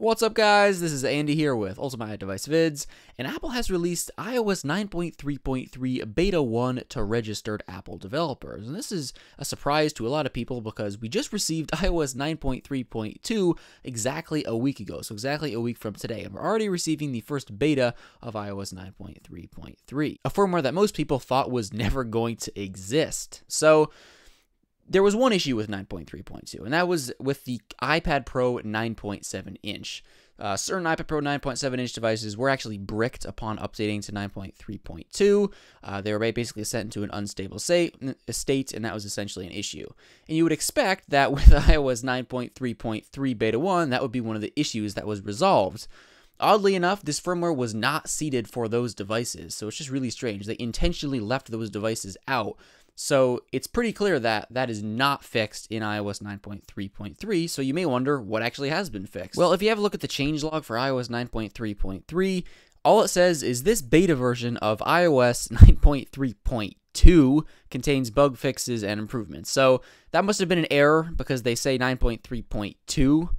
What's up guys, this is Andy here with Ultimate iDevice Vids, and Apple has released iOS 9.3.3 Beta 1 to registered Apple developers. And this is a surprise to a lot of people because we just received iOS 9.3.2 exactly a week ago, so exactly a week from today, and we're already receiving the first beta of iOS 9.3.3, a firmware that most people thought was never going to exist. So, there was one issue with 9.3.2, and that was with the iPad Pro 9.7 inch. Uh, certain iPad Pro 9.7 inch devices were actually bricked upon updating to 9.3.2. Uh, they were basically sent into an unstable state, state, and that was essentially an issue. And you would expect that with iOS 9.3.3 Beta 1, that would be one of the issues that was resolved. Oddly enough, this firmware was not seeded for those devices, so it's just really strange. They intentionally left those devices out so it's pretty clear that that is not fixed in iOS 9.3.3, so you may wonder what actually has been fixed. Well, if you have a look at the changelog for iOS 9.3.3, all it says is this beta version of iOS 9.3.2 contains bug fixes and improvements. So that must have been an error because they say 9.3.2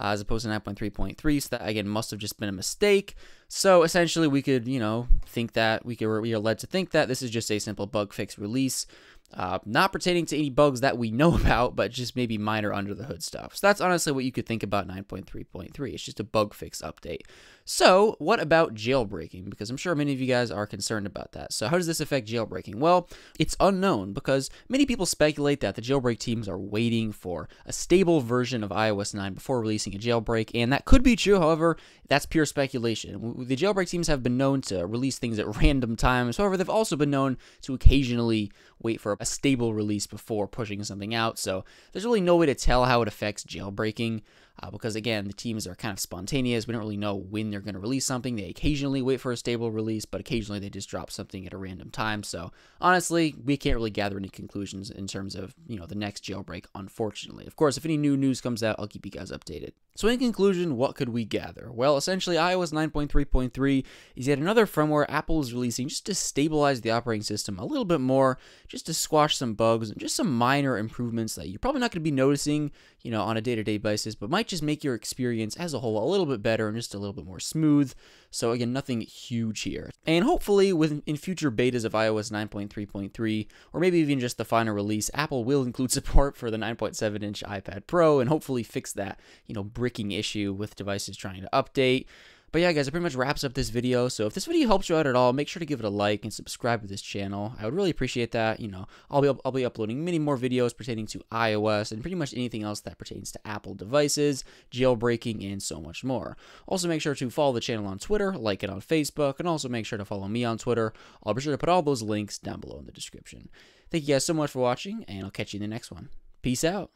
uh, as opposed to 9.3.3. So that again must have just been a mistake. So essentially, we could you know think that we could we are led to think that this is just a simple bug fix release. Uh, not pertaining to any bugs that we know about, but just maybe minor under the hood stuff. So that's honestly what you could think about 9.3.3. It's just a bug fix update. So, what about jailbreaking? Because I'm sure many of you guys are concerned about that. So, how does this affect jailbreaking? Well, it's unknown because many people speculate that the jailbreak teams are waiting for a stable version of iOS 9 before releasing a jailbreak, and that could be true. However, that's pure speculation. The jailbreak teams have been known to release things at random times. However, they've also been known to occasionally wait for a stable release before pushing something out. So, there's really no way to tell how it affects jailbreaking uh, because again, the teams are kind of spontaneous. We don't really know when they're going to release something. They occasionally wait for a stable release, but occasionally they just drop something at a random time. So honestly, we can't really gather any conclusions in terms of you know the next jailbreak. Unfortunately, of course, if any new news comes out, I'll keep you guys updated. So in conclusion, what could we gather? Well, essentially, iOS 9.3.3 is yet another firmware Apple is releasing just to stabilize the operating system a little bit more, just to squash some bugs and just some minor improvements that you're probably not going to be noticing, you know, on a day-to-day basis, but might just make your experience as a whole a little bit better and just a little bit more smooth. So again, nothing huge here. And hopefully, with in future betas of iOS 9.3.3, or maybe even just the final release, Apple will include support for the 9.7-inch iPad Pro and hopefully fix that, you know, bricking issue with devices trying to update. But yeah, guys, it pretty much wraps up this video. So if this video helps you out at all, make sure to give it a like and subscribe to this channel. I would really appreciate that. You know, I'll be, I'll be uploading many more videos pertaining to iOS and pretty much anything else that pertains to Apple devices, jailbreaking, and so much more. Also, make sure to follow the channel on Twitter, like it on Facebook, and also make sure to follow me on Twitter. I'll be sure to put all those links down below in the description. Thank you guys so much for watching, and I'll catch you in the next one. Peace out.